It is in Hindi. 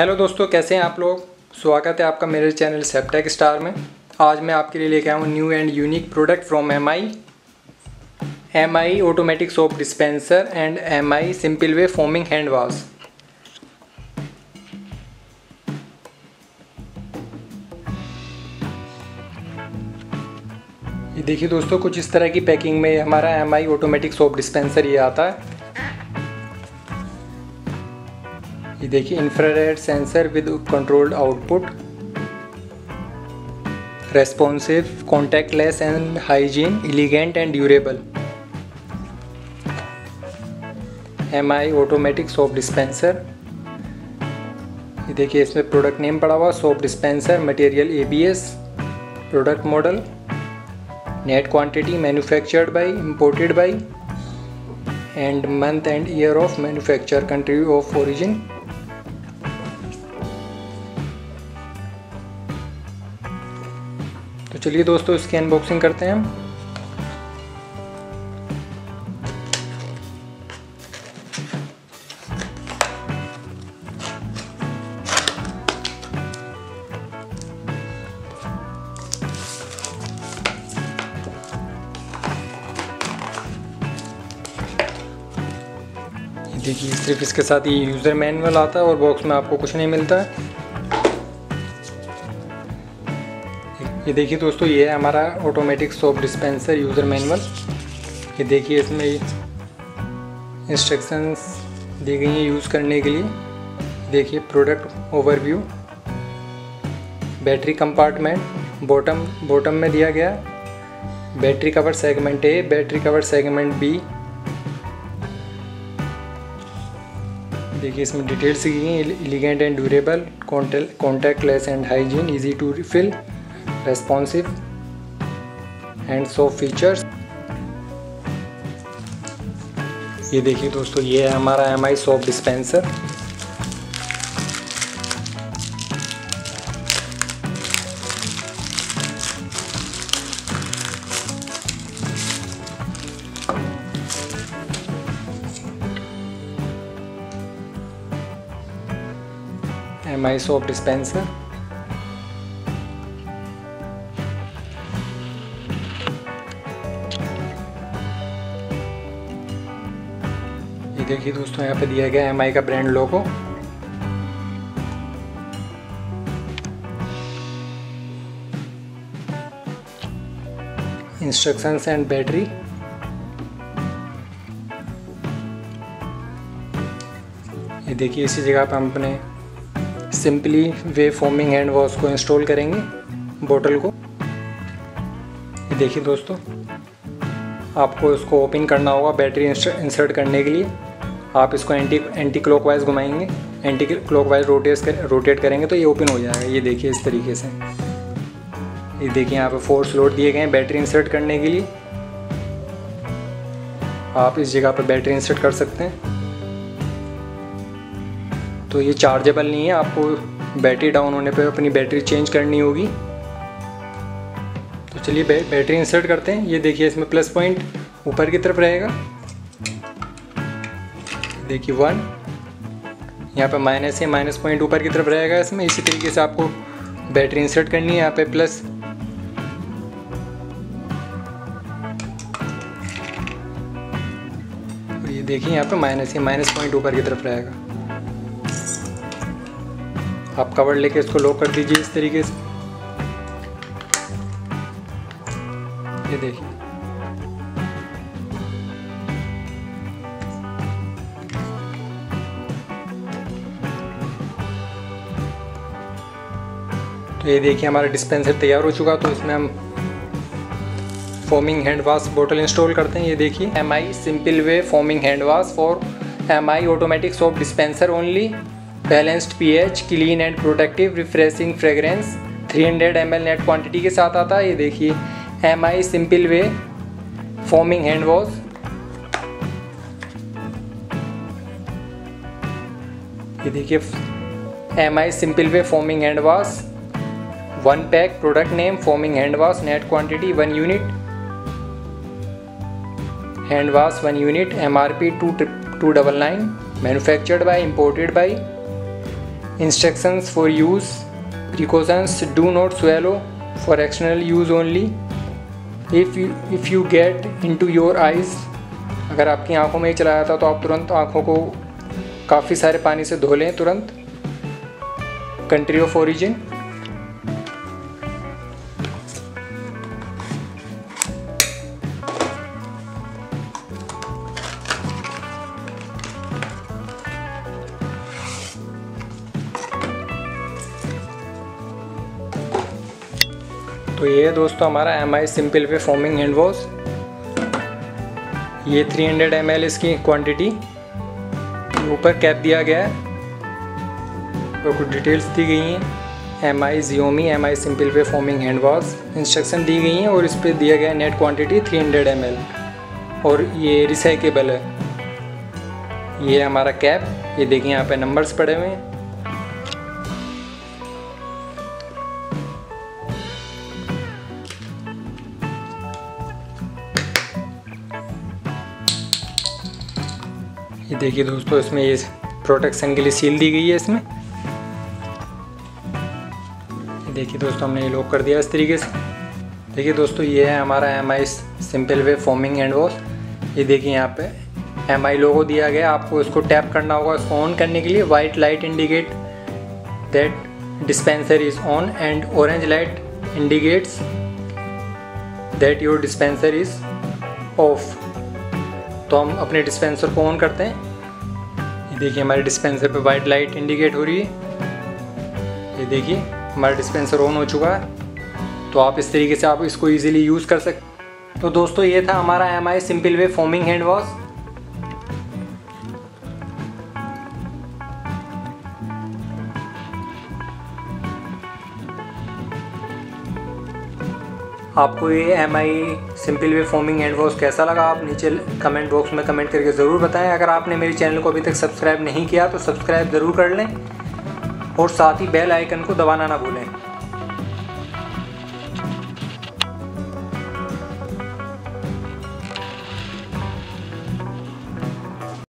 हेलो दोस्तों, कैसे हैं आप लोग? स्वागत है आपका मेरे चैनल सेप्टेक स्टार में। आज मैं आपके लिए लेके आया हूँ new and unique product from M I M I automatic soap dispenser and M I simple way foaming hand wash ये देखिए दोस्तों, कुछ इस तरह की पैकिंग में हमारा M I automatic soap dispenser ये आता है। ये देखिए infrared sensor with controlled output responsive contactless and hygiene elegant and durable M I automatic soap dispenser ये देखिए, इसमें प्रोडक्ट नेम पड़ा हुआ soap dispenser material A B S product model net quantity manufactured by imported by and month and year of manufacture country of origin चलिए दोस्तों, इसकी अनबॉक्सिंग करते हैं। देखिए, सिर्फ़ इसके साथ ये यूज़र मैनुअल आता है और बॉक्स में आपको कुछ नहीं मिलता। है ये देखिए दोस्तों, ये है हमारा automatic soap dispenser user manual ये देखिए, इसमें इंस्ट्रक्शंस दी गई हैं यूज़ करने के लिए। देखिए product overview battery compartment bottom bottom में दिया गया। Battery cover segment A battery cover segment B देखिए, इसमें डिटेल्स दी गई हैं elegant and durable contactless and hygiene easy to refill responsive and so features. ये देखिए दोस्तों, ये है हमारा M I soap dispenser M I soap dispenser देखिए दोस्तों यहाँ पे दिया गया एम आई का brand logo instructions and battery ये देखिए इसी जगह पर हम अपने simply way foaming hand wash को इंस्टॉल करेंगे बोतल को। ये देखिए दोस्तों, आपको इसको ओपन करना होगा बैटरी इंसर्ट करने के लिए। आप इसको एंटी एंटी क्लॉकवाइज घुमाएँगे एंटी क्लॉकवाइज रोटेट कर रोटेट करेंगे तो ये ओपन हो जाएगा। ये देखिए इस तरीके से। ये देखिए यहाँ पे फोर स्लोट दिए गए हैं बैटरी इंसर्ट करने के लिए। आप इस जगह पर बैटरी इंसर्ट कर सकते हैं। तो ये चार्जेबल नहीं है, आपको बैटरी डाउन होने पर अपनी बैटरी चेंज करनी होगी। तो चलिए बैटरी इंसर्ट करते हैं। ये देखिए इसमें प्लस पॉइंट ऊपर की तरफ़ रहेगा। देखिए वन यहाँ पे माइनस है माइनस पॉइंट ऊपर की तरफ़ रहेगा इसमें। इसी तरीके से आपको बैटरी इंसर्ट करनी है यहाँ पे प्लस ये देखिए, यहाँ पे माइनस है माइनस पॉइंट ऊपर की तरफ़ रहेगा। आप कवर लेके इसको लॉक कर दीजिए इस तरीके से। ये देखिए। तो ये देखिए हमारा डिस्पेंसर तैयार हो चुका तो इसमें हम फोमिंग हैंड वॉश बोतल इंस्टॉल करते हैं। ये देखिए M I simple way foaming hand wash for M I automatic soap dispenser only balanced P H clean and protective refreshing fragrance 300 hundred M L net quantity के साथ आता है। ये देखिए M I simple way foaming hand wash ये देखिए M I simple way foaming hand wash one pack product name foaming hand wash net quantity one unit hand wash one unit M R P two two double nine manufactured by imported by instructions for use precautions, do not swallow. For external use only. If you if you get into your eyes, अगर आपकी आँखों में ही चला जाता तो आप तुरंत आँखों को काफ़ी सारे पानी से धो लें तुरंत. कंट्री ऑफ़ ओरिजिन तो ये दोस्तों हमारा M I simple way forming hand wash ये 300 हंड्रेड इसकी क्वांटिटी ऊपर कैप दिया गया है। और कुछ डिटेल्स दी गई हैं। M I Xiaomi M I simple way forming hand wash instruction दी गई हैं और इस पर दिया गया नेट क्वांटिटी 300 हंड्रेड और ये रिसाइकेबल है। ये हमारा कैप ये देखिए यहाँ पे नंबर्स पड़े हुए हैं। देखिए दोस्तों, इसमें ये प्रोटेक्शन के लिए सील दी गई है इसमें। देखिए दोस्तों, हमने ये लॉक कर दिया इस तरीके से। देखिए दोस्तों, ये है हमारा M I simple way forming hand wash ये देखिए यहाँ पे एम आई लोगो दिया गया। आपको इसको टैप करना होगा इसको ऑन करने के लिए। White light indicate that dispenser is on and orange light indicates that your dispenser is off तो हम अपने डिस्पेंसर को ऑन करते हैं। देखिए हमारे डिस्पेंसर पे वाइट लाइट इंडिकेट हो रही है। ये देखिए, हमारा डिस्पेंसर ऑन हो चुका है। तो आप इस तरीके से आप इसको इजीली यूज़ कर सकते तो दोस्तों ये था हमारा M I simple way forming hand wash आपको ये M I simple way forming hand wash कैसा लगा? आप नीचे कमेंट बॉक्स में कमेंट करके ज़रूर बताएँ। अगर आपने मेरे चैनल को अभी तक सब्सक्राइब नहीं किया तो सब्सक्राइब ज़रूर कर लें और साथ ही बेल आइकन को दबाना ना भूलें।